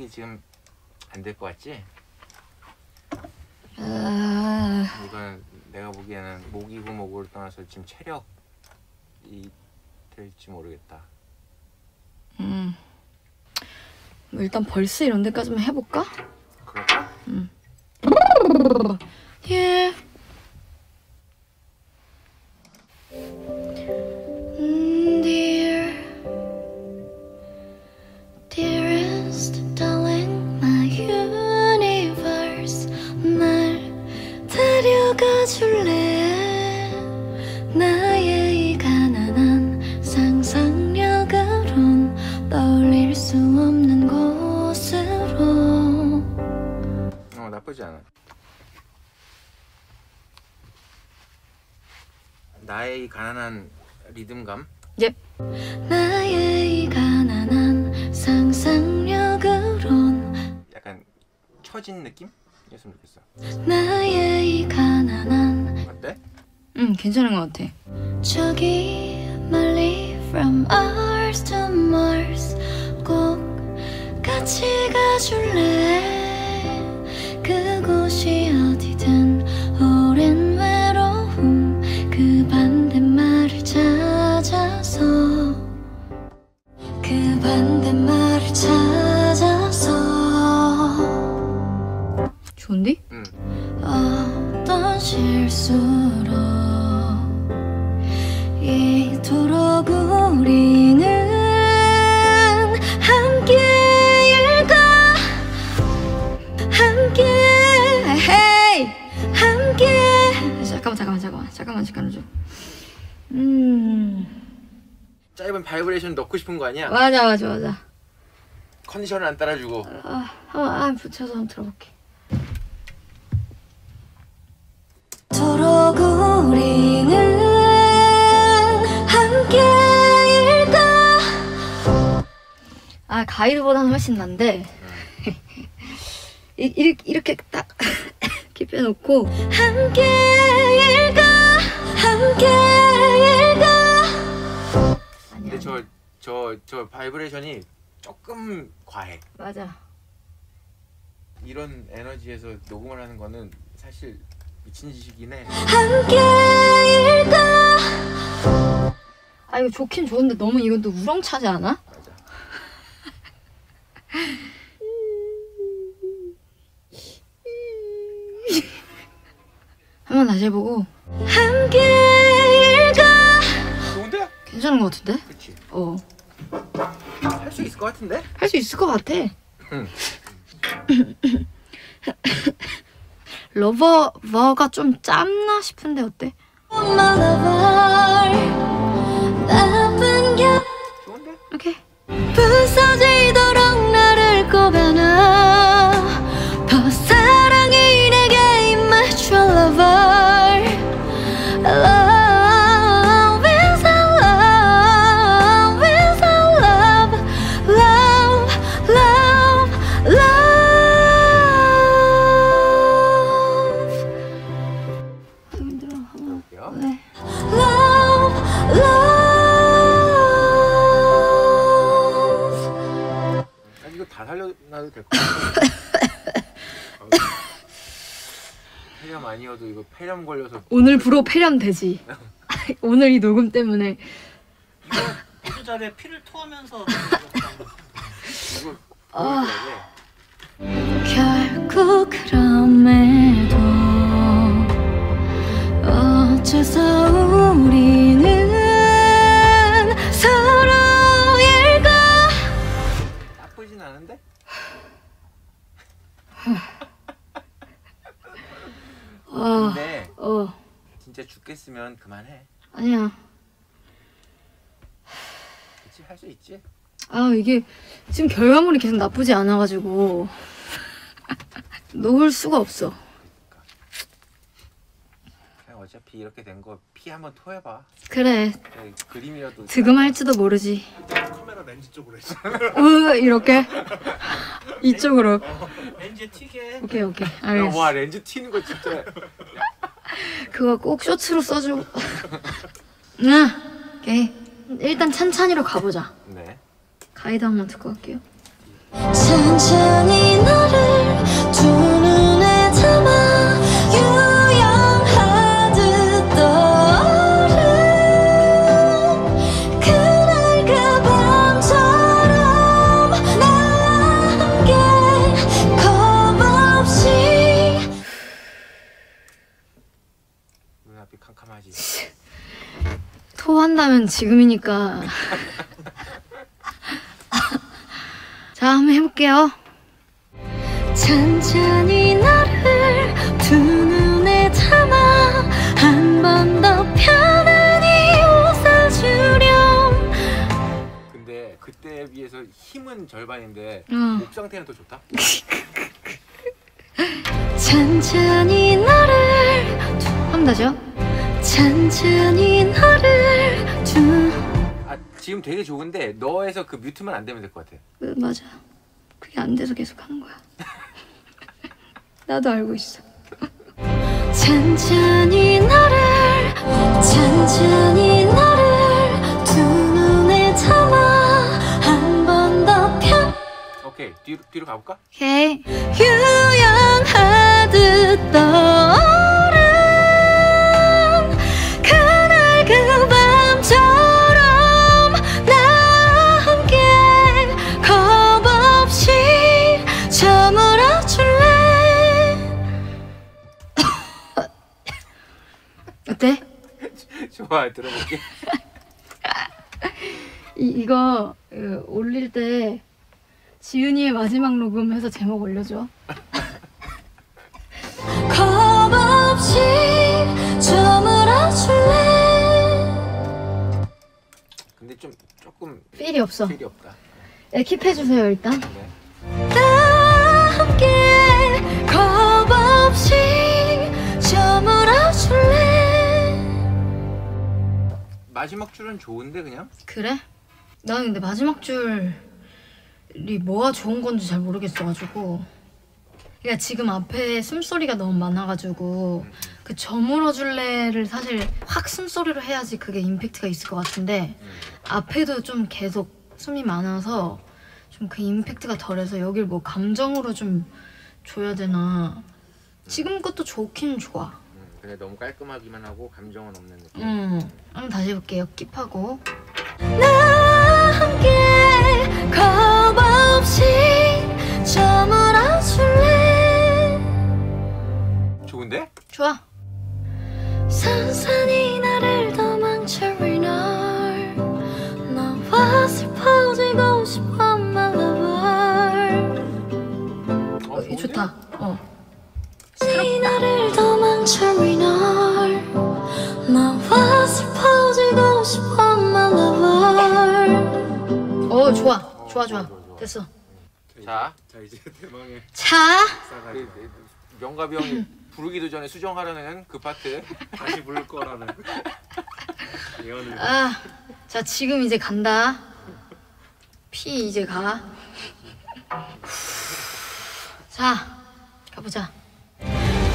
체력이 지금 안 될 것 같지? 아, 이건 내가 보기에는 목이고 목을 떠나서 지금 체력이 될지 모르겠다. 음. 뭐 일단 벌스 이런 데까지만 해볼까? 그럴까? 예. 나쁘지 않아. 나의 이 가난한 리듬감 예. 나의 이 가난한 상상력으론 약간 처진 느낌이었으면 좋겠어. 나의 이 가난한 어때? 응 괜찮은 것 같아 저기 멀리 from Earth to Mars 꼭 같이 가줄래 잠깐만 잠깐만 잠깐만 잠깐만 좀음 짧은 바이브레이션 넣고 싶은 거 아니야? 맞아 맞아 맞아 컨디션을 안 따라주고 아, 한번 아, 붙여서 한번 들어볼게. 도록 우리는 함께일까? 아 가이드보다는 훨씬 난데 이, 이렇게, 이렇게 딱 이렇게 빼놓고 함께일까? 함께일까? 근데 저 저 저 바이브레이션이 조금 과해. 맞아 이런 에너지에서 녹음을 하는 거는 사실 미친 짓이긴 해. 함께일까? 아 이거 좋긴 좋은데 너무 이건 또 우렁차지 않아? 맞아. 한번 다시 해보고? 좋은데? 괜찮은 것 같은데? 그렇지. 어. 할 수 있을 것 같은데? 할 수 있을 것 같아. 응. lover 버가 좀 짧나 싶은데 어때? 좋은데? 오케이. 부서지도록 나를 꼭 안아 될 것 같아. 아우, 폐렴 아니어도 이거 폐렴 걸려서 오늘 부로 폐렴 되지. 오늘 이 녹음 때문에. 자리에 피를 토하면서 아. 결국 그럼에도 어째서 우리 어, 근데 어, 진짜 죽겠으면 그만해. 아니야. 그치 할 수 있지. 아 이게 지금 결과물이 계속 나쁘지 않아가지고 놓을 수가 없어. 그냥 어차피 이렇게 된 거 피 한번 토해봐. 그래, 그냥 그림이라도. 득음할지도 모르지. 카메라 렌즈 쪽으로 했어. 으 이렇게 이쪽으로. 렌즈에 튀게. 오케이 오케이 야, 알겠어. 와 렌즈 튀는 거 진짜. 그거 꼭 쇼츠로 써줘. 응. 오케이. 일단 찬찬히로 가보자. 네. 가이드 한번 듣고 갈게요. 천천히 너를 토한다면 지금이니까. 자, 한번 해볼게요. 천천히 너를 두 눈에 담아 한 번 더 편안히 웃어주렴 근데 그때에 비해서 힘은 절반인데 응. 목 상태는 더 좋다. 천천히 너를 한번 더죠. 천천히 너를 두 아 지금 되게 좋은데 너에서 그 뮤트만 안 되면 될 것 같아. 그, 맞아. 그게 안 돼서 계속 하는 거야. 나도 알고 있어. 천천히 너를 천천히 너를 두 눈에 담아 한 번더편 오케이 뒤로 뒤로 가볼까? 오케이. 유영하듯 떠 좋아 들어볼게. 이, 이거 그, 올릴 때 지은이의 마지막 녹음해서 제목 올려줘. 겁 없이 저물어줄래 근데 좀 조금 필이 없어. 필이 없다. 네, 킵해주세요 일단. 네. 나와 함께 마지막 줄은 좋은데 그냥 그래? 나는 근데 마지막 줄이 뭐가 좋은 건지 잘 모르겠어가지고. 그러니까 지금 앞에 숨소리가 너무 많아가지고 그 저물어줄래를 사실 확 숨소리로 해야지 그게 임팩트가 있을 것 같은데 앞에도 좀 계속 숨이 많아서 좀 그 임팩트가 덜해서 여길 뭐 감정으로 좀 줘야 되나 지금 것도 좋긴 좋아 음, 근데 너무 깔끔하기만 하고 감정은 없는 느낌. 음. 한번 다시 해볼게요. 킵하고 자, 자 이제 대망의 자 명갑이 형이 부르기도 전에 수정하려는 그 파트. 다시 부를 거라는 예언을. 아, 자 지금 이제 간다. 피 이제 가. 자, 가보자.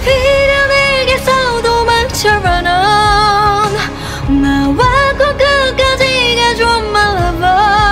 비련에게서 도망쳐라 넌 나와 꼭 끝까지 가줘 my lover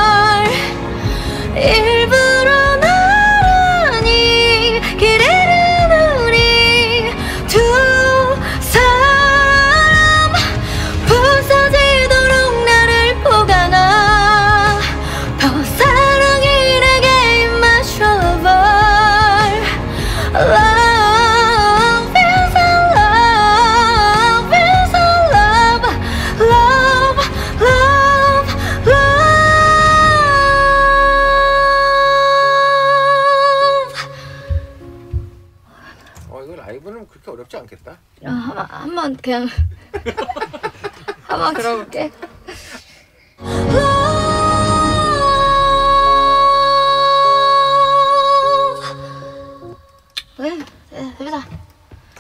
그렇게 어렵지 않겠다. 아, 한번 한번 그냥 한번 들어볼게. 네, 네, 됩니다.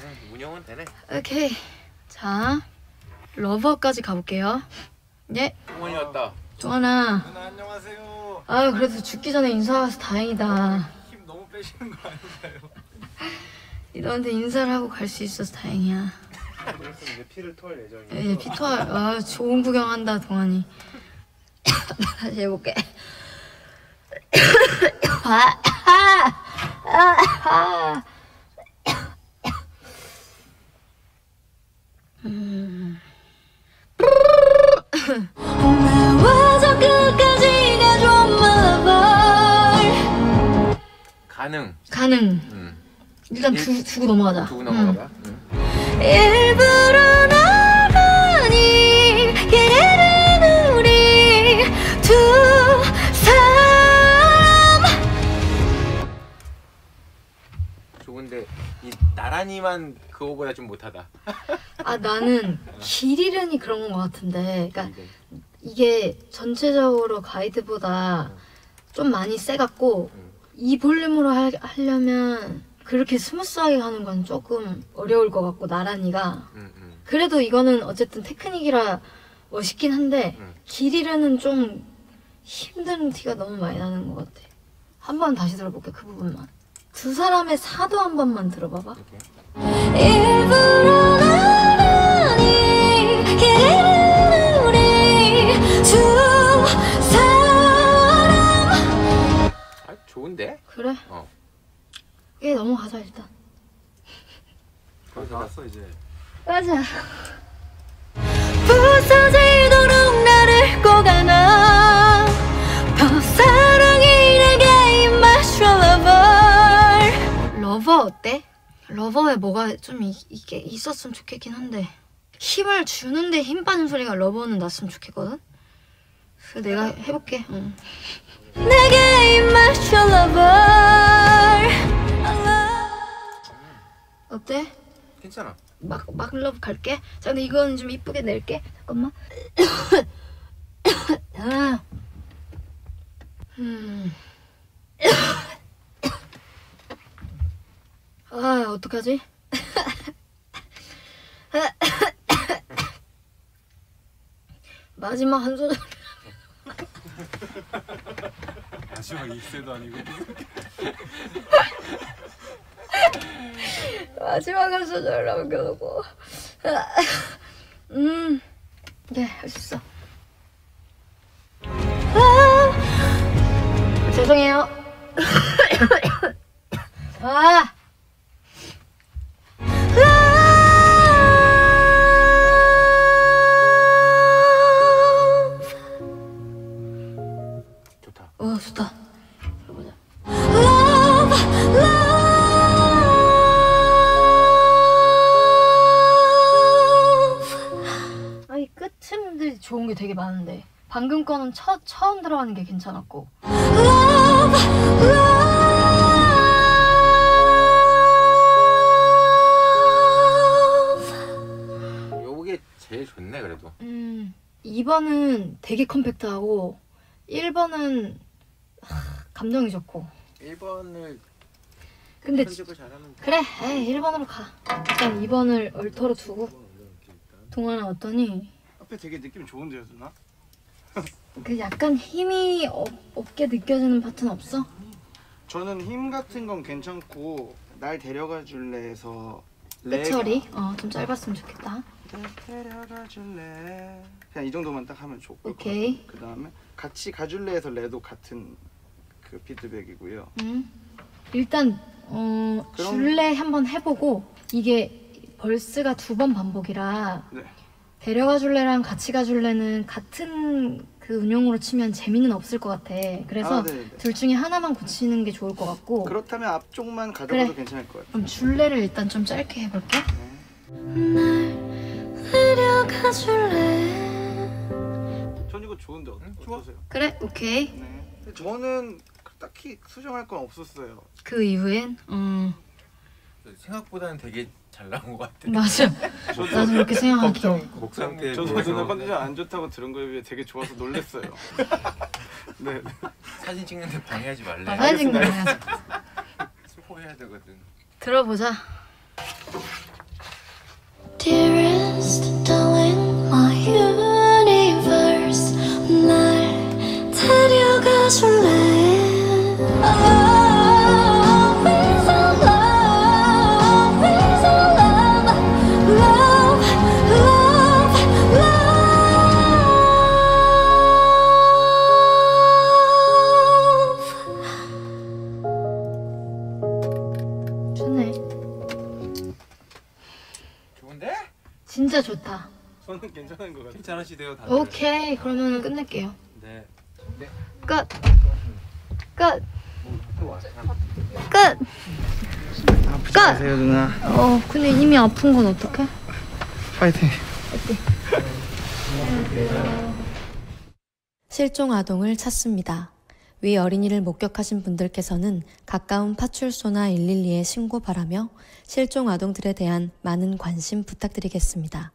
응, 운영은 되네. 오케이. 자, 러버까지 가볼게요. 예, 동원이 왔다. 동원아. 누나 안녕하세요. 아유, 그래도 죽기 전에 인사 와서 다행이다. 힘 너무 빼시는 거 아닌가요? 너한테 인사를 하고 갈 수 있어서 다행이야. 그래서 이제 피를 토할 예정이에요. 예, 피토, 아, 좋은 구경한다, 동안이. 다시 해볼게. 끝까지 가줘 my 가능. 가능. 음. 일단 두, 두고 넘어가자. 두고 응. 넘어가봐. 음. 일부러 나가니 기대는 우리 두 사람 좋은데 이 나란히만 그거보다 좀 못하다. 아 나는 길 잃으니 그런 것 같은데. 그러니까 이게. 이게 전체적으로 가이드보다 좀 많이 세갖고 음. 이 볼륨으로 하, 하려면 그렇게 스무스하게 가는 건 조금 어려울 것 같고 나란히가 음, 음. 그래도 이거는 어쨌든 테크닉이라 멋있긴 한데 음. 길 잃은은 좀 힘든 티가 너무 많이 나는 것 같아. 한 번 다시 들어볼게 그 부분만. 두 사람의 사도 한 번만 들어봐봐. 이렇게. 일부러 나란히 길 잃은 우리 두 사람 아 좋은데? 그래? 어. 예 넘어가자 일단. 거의 다 왔어 이제. 가자. 부서지도록 나를 꼭 안아 더 사랑히 내게 입맞춰 lover lover 어때? lover에 뭐가 좀 이, 이게 있었으면 좋겠긴 한데 힘을 주는데 힘 빠진 소리가 lover는 났으면 좋겠거든. 그래서 내가 해볼게. 응. 내게 입맞춰 lover 어때? 괜찮아. 막, 막 lover 갈게. 자, 근데 이거는 좀 이쁘게 낼게. 잠깐만. 아. 음. 아, 어떡하지? 마지막 한 소절. 마지막 입세도 아니고. 마지막 한 소절 남겨놓고. 음. 네, 할 수 있어. 아, 죄송해요. 아. 좋다. 어, 좋다. 게 되게 많은데 방금 거는 첫 처음 들어가는 게 괜찮았고. Love 제일 좋네 그래도. 음 2번은 되게 컴팩트하고 1번은 감정이 좋고. 1번을 근데 그래 에이 1번으로 가. 일단 2번을 얼터로 두고 동안아 어떠니? 앞에 되게 느낌 좋은데요 누나? 그 약간 힘이 없, 없게 느껴지는 파트는 없어? 저는 힘 같은 건 괜찮고 날 데려가 줄래에서 끝처리? 어 좀 짧았으면 좋겠다 데려가 줄래 그냥 이 정도만 딱 하면 좋고 오케이. 그 다음에 같이 가줄래에서 레도 같은 그 피드백이고요 음. 일단 어 그럼- 줄래 한번 해보고 이게 벌스가 두 번 반복이라 네 데려가 줄래랑 같이 가 줄래는 같은 그 운영으로 치면 재미는 없을 것 같아. 그래서 아, 네네. 둘 중에 하나만 고치는 게 좋을 것 같고. 그렇다면 앞쪽만 가져가도 그래. 괜찮을 것 같아요 그럼 줄래를 일단 좀 짧게 해볼게. 데려가 줄래 전 이거 좋은데 어, 응. 어떠세요? 그래, 오케이. 네 저는 딱히 수정할 건 없었어요 그 이후엔, 어 생각보다는 되게 잘 나온 것 같아. 맞아. 나도 그렇게 생각하긴. 해. 걱정 곡 상태에 저도 누나 컨디션 안 좋다고 들은 거에 비해 되게 좋아서 놀랬어요 네 사진 찍는데 방해하지 말래. 아, 사진 찍는 거야. 스포해야 되거든. 들어보자. Dearest darling my universe 날 데려가 줄래 Oh, 괜찮은 것 같아요. 괜찮으시대요 다들. 오케이 그러면 끝낼게요. 네. 끝. 끝. 끝. 아프지 끝! 마세요 누나. 어 근데 이미 아픈 건 어떡해? 파이팅. 실종 아동을 찾습니다. 위 어린이를 목격하신 분들께서는 가까운 파출소나 112에 신고 바라며 실종 아동들에 대한 많은 관심 부탁드리겠습니다.